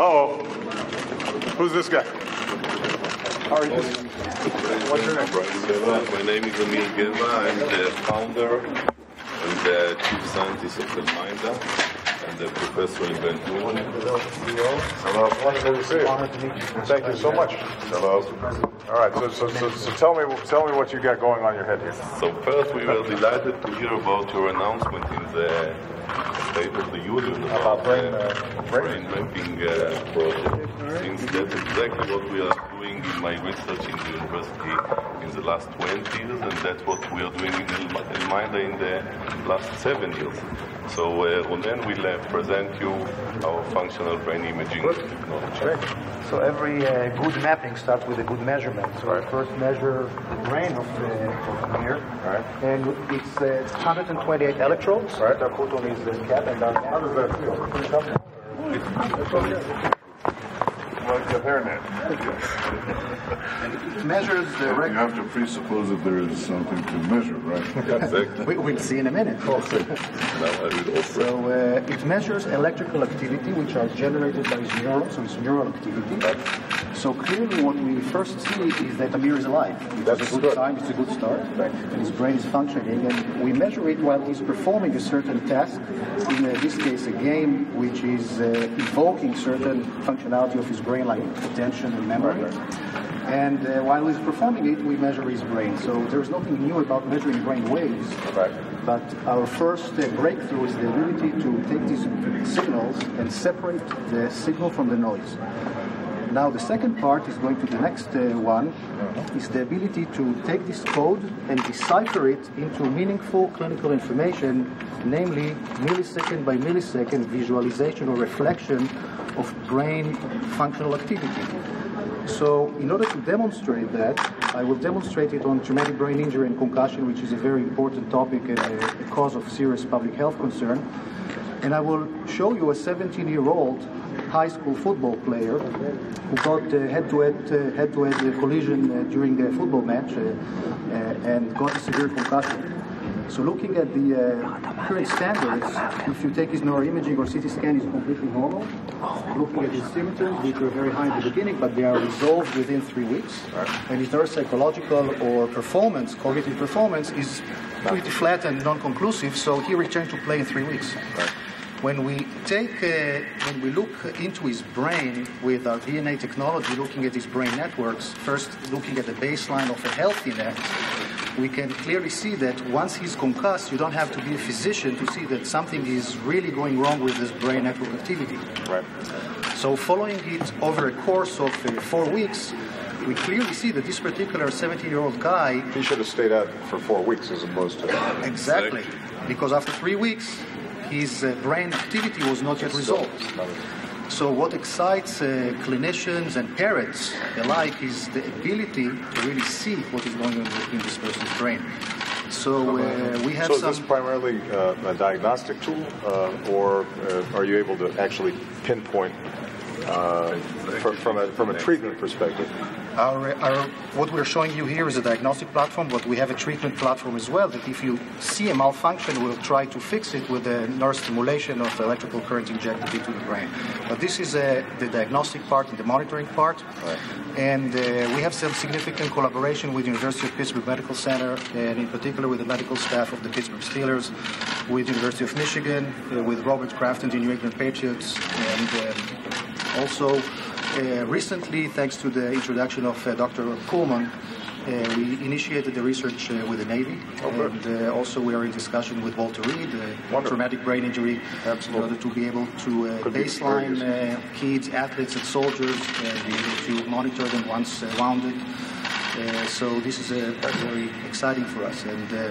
Oh, who's this guy? How are you? What's your name? My name is Amir Geva. I'm the founder and the chief scientist of ElMindA and the professor in. Hello. Wonderful to see you. Thank you so much. Hello. All right. So, so, so, so tell me, tell me what you got going on your head here. So first, we were delighted to hear about your announcement in the State of the Union about, About brain, the uh, brain- brain mapping uh, project. Since that's exactly what we are doing in my research in the university in the last 20 years, and that's what we are doing in El- ElMindA in the last seven years. So uh, Ronen will uh, present you our functional brain imaging technology. So every uh, good mapping starts with a good measurement. So I first measure the brain of the of Amir, Right. and it's uh, 128 electrodes Right. that are put on his uh, cap and down. How does that feel? Like your hairnet. It measures the You have to presuppose that there is something to measure, right? We, We'll see in a minute. Now I will offer. So uh, it measures electrical activity, which are generated by his neurons, so it's neural activity. So clearly, what we first see is that Amir is alive. It's That's a good, good. sign. It's a good start, and his brain is functioning. And we measure it while he's performing a certain task. In uh, this case, a game which is uh, evoking certain functionality of his brain, like attention and memory. And uh, while he's performing it, we measure his brain. So there's nothing new about measuring brain waves. Right. But our first uh, breakthrough is the ability to take these signals and separate the signal from the noise. Now, the second part is going to the next uh, one, is the ability to take this code and decipher it into meaningful clinical information, namely millisecond by millisecond visualization or reflection of brain functional activity. So, in order to demonstrate that, I will demonstrate it on traumatic brain injury and concussion, which is a very important topic and a, a cause of serious public health concern. And I will show you a 17 year old high school football player who got head-to-head uh, head-to-head uh, collision uh, during a football match and got a severe concussion. So looking at the uh, current standards, if you take his neuroimaging or CT scan, he's completely normal. Looking at his symptoms, which were very high in the beginning, but they are resolved within three weeks. And his neuropsychological or performance, cognitive performance, is pretty flat and non-conclusive. So he returned to play in three weeks. When we take, uh, when we look into his brain with our BNA technology, looking at his brain networks, first looking at the baseline of a healthy net, we can clearly see that once he's concussed, you don't have to be a physician to see that something is really going wrong with his brain network activity. Right. So, following it over a course of uh, four weeks, we clearly see that this particular 17 year old guy He should have stayed out for four weeks as opposed to. Exactly. Because after three weeks, his uh, brain activity was not yet resolved. So, what excites uh, clinicians and parents alike is the ability to really see what is going on in this person's brain. So, uh, we have So is this primarily uh, a diagnostic tool, uh, or uh, are you able to actually pinpoint uh, from, from, a, from a treatment perspective? Our, our, what we're showing you here is a diagnostic platform, but we have a treatment platform as well that if you see a malfunction, we'll try to fix it with a nerve stimulation of electrical current injected into the brain. But this is uh, the diagnostic part and the monitoring part. And uh, we have some significant collaboration with the University of Pittsburgh Medical Center, and in particular with the medical staff of the Pittsburgh Steelers, with the University of Michigan, uh, with Robert Kraft and the New England Patriots, and um, also uh, recently, thanks to the introduction of uh, Dr. Kuhlman, uh, we initiated the research uh, with the Navy, and uh, also we are in discussion with Walter Reed, uh, traumatic brain injury, Absolutely. in order to be able to uh, Could be very baseline uh, kids, athletes, and soldiers, be able to monitor them once uh, wounded. Uh, so this is uh, very exciting for us, and uh,